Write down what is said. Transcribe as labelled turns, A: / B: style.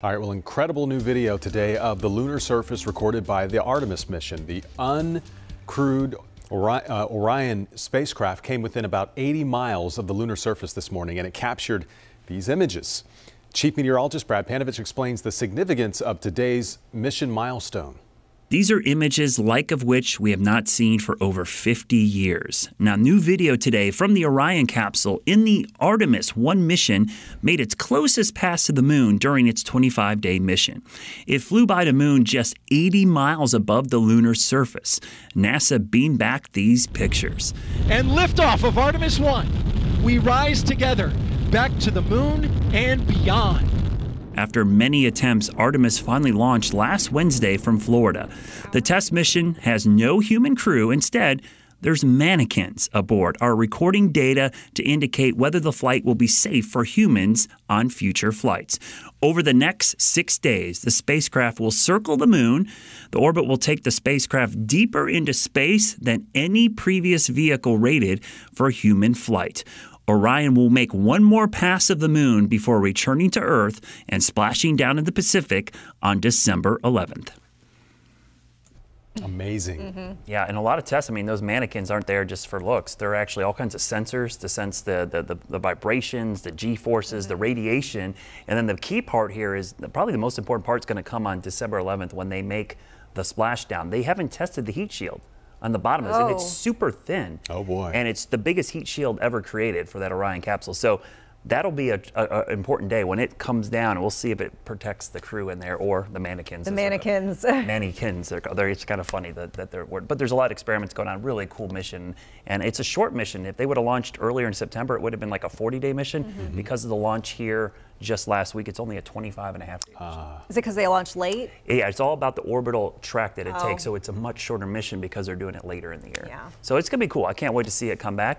A: All right, well, incredible new video today of the lunar surface recorded by the Artemis mission. The uncrewed uh, Orion spacecraft came within about 80 miles of the lunar surface this morning and it captured these images. Chief Meteorologist Brad Panovich explains the significance of today's mission milestone.
B: These are images like of which we have not seen for over 50 years. Now, new video today from the Orion capsule in the Artemis 1 mission made its closest pass to the moon during its 25 day mission. It flew by the moon just 80 miles above the lunar surface. NASA beamed back these pictures.
C: And liftoff of Artemis 1. We rise together back to the moon and beyond.
B: After many attempts, Artemis finally launched last Wednesday from Florida. The test mission has no human crew. Instead, there's mannequins aboard are recording data to indicate whether the flight will be safe for humans on future flights. Over the next six days, the spacecraft will circle the moon. The orbit will take the spacecraft deeper into space than any previous vehicle rated for human flight. Orion will make one more pass of the moon before returning to Earth and splashing down in the Pacific on December 11th.
A: Amazing. Mm
D: -hmm. Yeah, and a lot of tests, I mean, those mannequins aren't there just for looks. There are actually all kinds of sensors to sense the, the, the, the vibrations, the G forces, mm -hmm. the radiation. And then the key part here is probably the most important part is going to come on December 11th when they make the splashdown. They haven't tested the heat shield on the bottom of this, and it's oh. super thin.
A: Oh boy!
D: And it's the biggest heat shield ever created for that Orion capsule. So that'll be an important day when it comes down, and we'll see if it protects the crew in there or the mannequins.
E: The mannequins.
D: mannequins. They're, they're, it's kind of funny that, that they're. But there's a lot of experiments going on. Really cool mission, and it's a short mission. If they would have launched earlier in September, it would have been like a 40-day mission. Mm -hmm. Because of the launch here just last week, it's only a 25 and a half day mission. Uh,
E: Is it because they launched late?
D: Yeah, it's all about the orbital track that it oh. takes. So it's a much shorter mission because they're doing it later in the year. Yeah. So it's gonna be cool. I can't wait to see it come back.